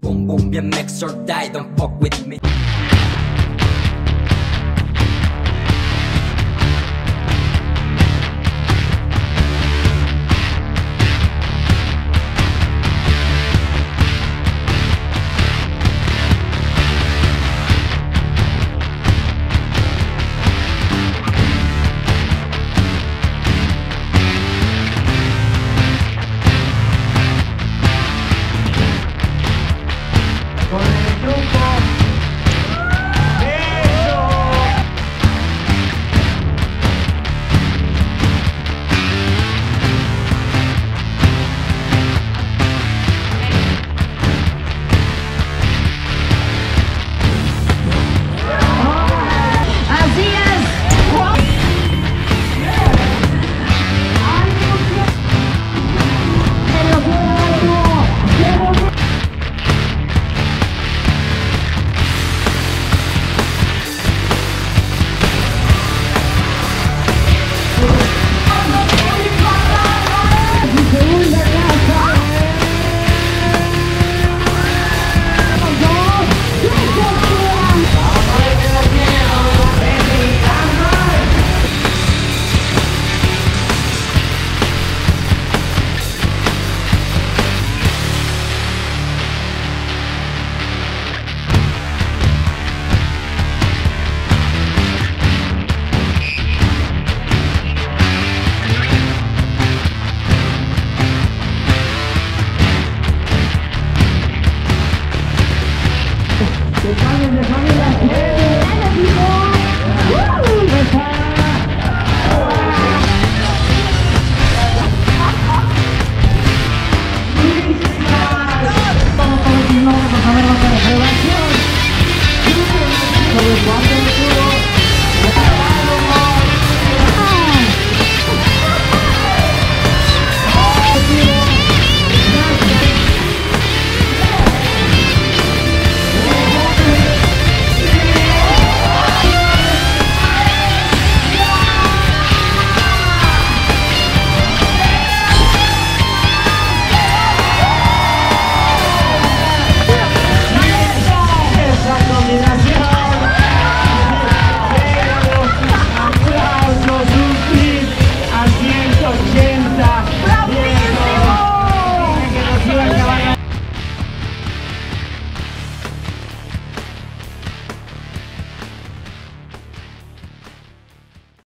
Boom boom BMX or die, don't fuck with me. Vamos lá.